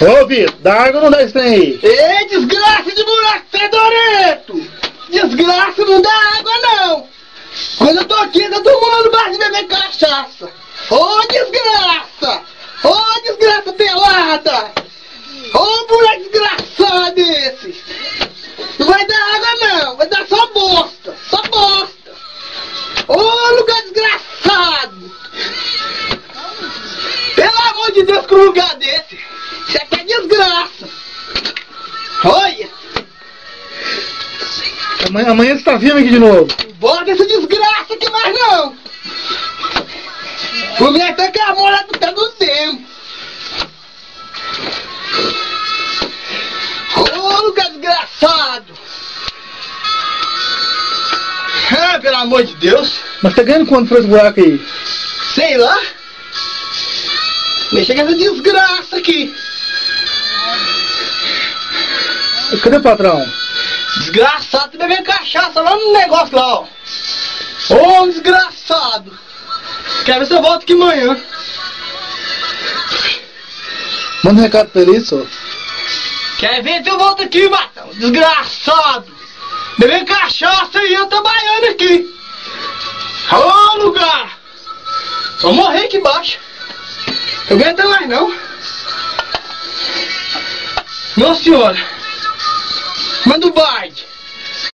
Ô, Vitor, dá água não dá esse trem aí. Ei, desgraça de buraco fedoreto! Desgraça não dá água, não! Quando eu tô aqui, tá todo mundo no bar de beber cachaça! Ô, desgraça! Ô, desgraça pelada! Ô, buraco desgraçado esse! Não vai dar água, não! Vai dar só bosta! Só bosta! Ô, lugar desgraçado! Pelo amor de Deus, um lugar desse! Isso aqui é desgraça! Olha! Amanhã, amanhã você tá firme aqui de novo. Bota essa desgraça aqui mais não! O minha tá com a mão lá tá no tempo! Ô lugar desgraçado! Ah, pelo amor de Deus! Mas tá ganhando quanto por esse buraco aí? Sei lá! Mexa com essa desgraça aqui! Cadê o patrão? Desgraçado, bebendo cachaça lá no negócio lá, ó. Ô, desgraçado. Quero ver se eu volto aqui amanhã. Manda um recado pra ele, só. Quer ver se eu volto aqui, Matão? Desgraçado. Bebendo cachaça e eu trabalhando aqui. Ô, lugar. Vou morrer aqui embaixo. Eu aguento mais não. Nossa senhora. Manda o.